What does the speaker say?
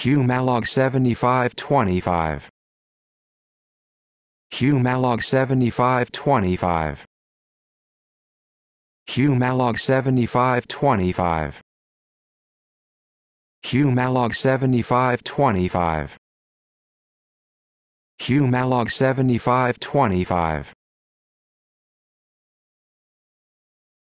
Hugh Malog 7525 Hugh Malog 7525 Hugh Malog 7525 Hugh Malog 7525 Hugh Malog 7525